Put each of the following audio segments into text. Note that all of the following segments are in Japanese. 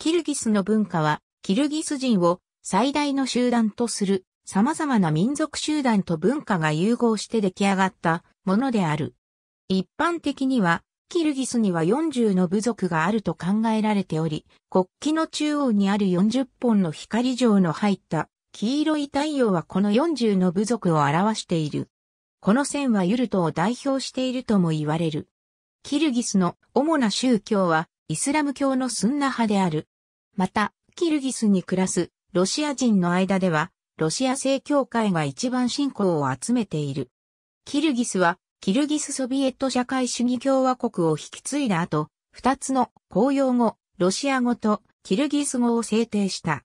キルギスの文化は、キルギス人を最大の集団とする様々な民族集団と文化が融合して出来上がったものである。一般的には、キルギスには40の部族があると考えられており、国旗の中央にある40本の光状の入った黄色い太陽はこの40の部族を表している。この線はユルトを代表しているとも言われる。キルギスの主な宗教はイスラム教のスンナ派である。また、キルギスに暮らすロシア人の間では、ロシア正教会が一番信仰を集めている。キルギスはキルギスソビエト社会主義共和国を引き継いだ後、二つの公用語、ロシア語とキルギス語を制定した。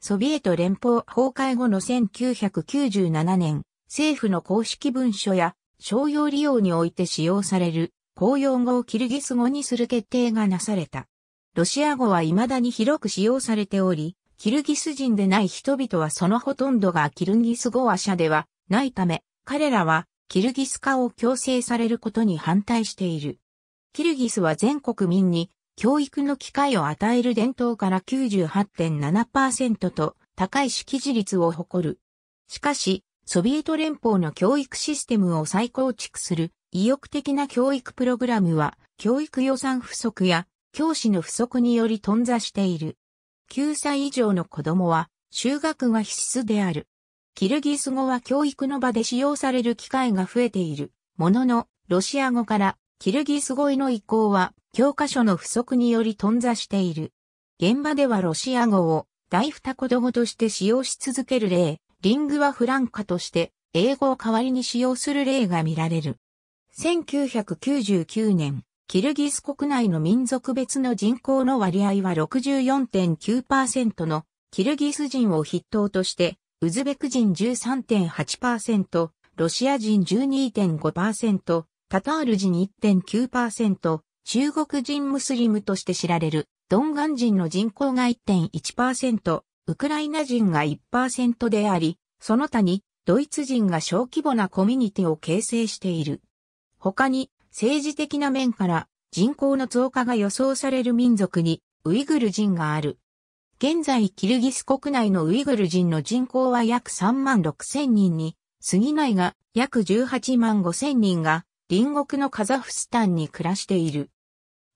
ソビエト連邦崩壊後の1997年、政府の公式文書や商用利用において使用される公用語をキルギス語にする決定がなされた。ロシア語は未だに広く使用されており、キルギス人でない人々はそのほとんどがキルギス語話者ではないため、彼らはキルギス化を強制されることに反対している。キルギスは全国民に教育の機会を与える伝統から98.7%と高い識字率を誇る。しかし、ソビエト連邦の教育システムを再構築する意欲的な教育プログラムは教育予算不足や教師の不足により頓挫している。9歳以上の子供は修学が必須である。キルギス語は教育の場で使用される機会が増えている。ものの、ロシア語からキルギス語への移行は教科書の不足により頓挫している。現場ではロシア語を大二言語として使用し続ける例、リングはフランカとして英語を代わりに使用する例が見られる。1999年、キルギス国内の民族別の人口の割合は64.9%のキルギス人を筆頭としてウズベク人13.8%、ロシア人12.5%、タタール人1.9%、中国人ムスリムとして知られるドンガン人の人口が1.1%、ウクライナ人が1%であり、その他にドイツ人が小規模なコミュニティを形成している。他に政治的な面から人口の増加が予想される民族にウイグル人がある。現在キルギス国内のウイグル人の人口は約3万6千人に過ぎないが約18万5千人が隣国のカザフスタンに暮らしている。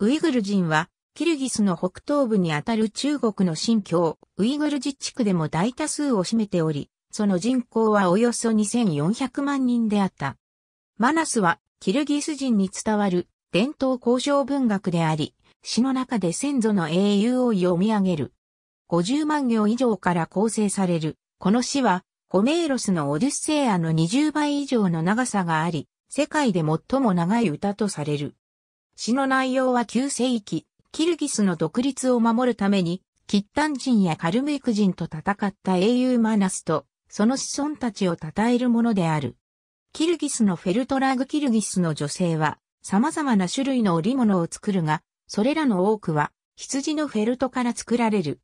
ウイグル人はキルギスの北東部にあたる中国の新疆ウイグル自治区でも大多数を占めており、その人口はおよそ2400万人であった。マナスはキルギス人に伝わる伝統交渉文学であり、詩の中で先祖の英雄を読み上げる。50万行以上から構成される。この詩は、ホメーロスのオデュッセイアの20倍以上の長さがあり、世界で最も長い歌とされる。詩の内容は旧世紀、キルギスの独立を守るために、キッタン人やカルメイク人と戦った英雄マナスと、その子孫たちを称えるものである。キルギスのフェルトラグキルギスの女性は、様々な種類の織物を作るが、それらの多くは、羊のフェルトから作られる。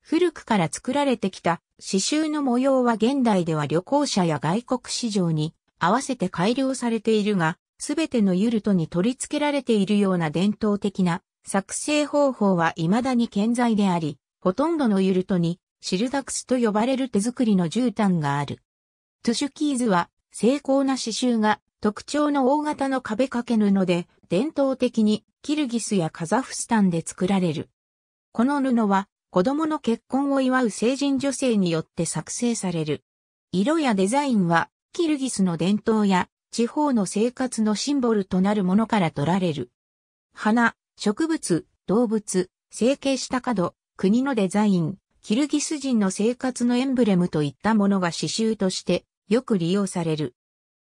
古くから作られてきた刺繍の模様は現代では旅行者や外国市場に合わせて改良されているが、すべてのユルトに取り付けられているような伝統的な作成方法は未だに健在であり、ほとんどのユルトにシルダクスと呼ばれる手作りの絨毯がある。トゥシュキーズは精巧な刺繍が特徴の大型の壁掛け布で伝統的にキルギスやカザフスタンで作られる。この布は子供の結婚を祝う成人女性によって作成される。色やデザインは、キルギスの伝統や地方の生活のシンボルとなるものから取られる。花、植物、動物、成形した角、国のデザイン、キルギス人の生活のエンブレムといったものが刺繍としてよく利用される。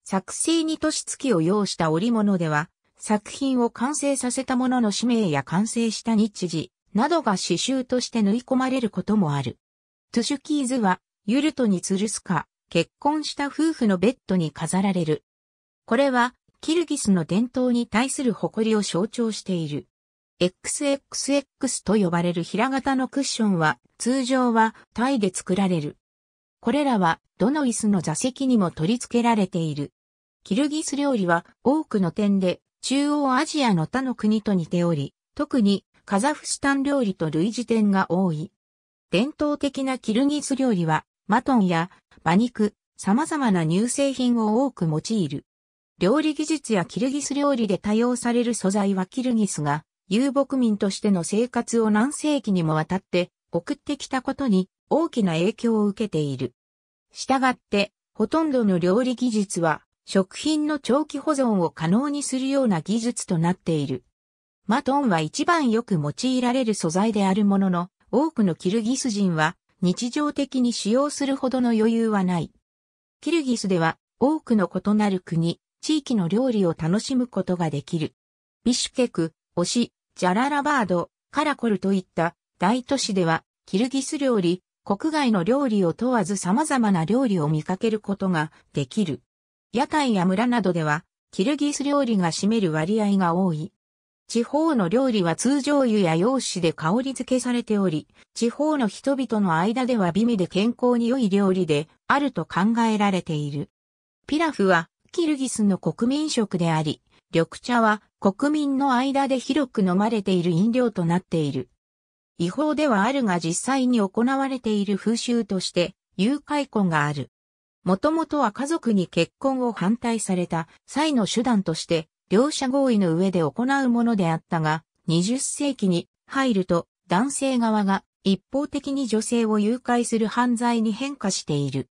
作成に年月を要した織物では、作品を完成させたものの使命や完成した日時、などが刺繍として縫い込まれることもある。トゥシュキーズは、ユルトに吊るすか、結婚した夫婦のベッドに飾られる。これは、キルギスの伝統に対する誇りを象徴している。XXX と呼ばれる平型のクッションは、通常はタイで作られる。これらは、どの椅子の座席にも取り付けられている。キルギス料理は多くの点で中央アジアの他の国と似ており、特にカザフスタン料理と類似点が多い。伝統的なキルギス料理は、マトンや馬肉、様々な乳製品を多く用いる。料理技術やキルギス料理で多用される素材はキルギスが遊牧民としての生活を何世紀にもわたって送ってきたことに大きな影響を受けている。したがって、ほとんどの料理技術は食品の長期保存を可能にするような技術となっている。マトンは一番よく用いられる素材であるものの、多くのキルギス人は日常的に使用するほどの余裕はない。キルギスでは多くの異なる国、地域の料理を楽しむことができる。ビシュケク、オシ、ジャララバード、カラコルといった大都市ではキルギス料理、国外の料理を問わず様々な料理を見かけることができる。屋台や村などではキルギス料理が占める割合が多い。地方の料理は通常油や洋紙で香り付けされており、地方の人々の間では美味で健康に良い料理であると考えられている。ピラフはキルギスの国民食であり、緑茶は国民の間で広く飲まれている飲料となっている。違法ではあるが実際に行われている風習として誘拐婚がある。もともとは家族に結婚を反対された際の手段として両者合意の上で行うものであったが、20世紀に入ると男性側が一方的に女性を誘拐する犯罪に変化している。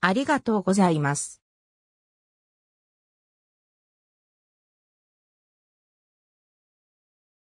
ありがとうございます。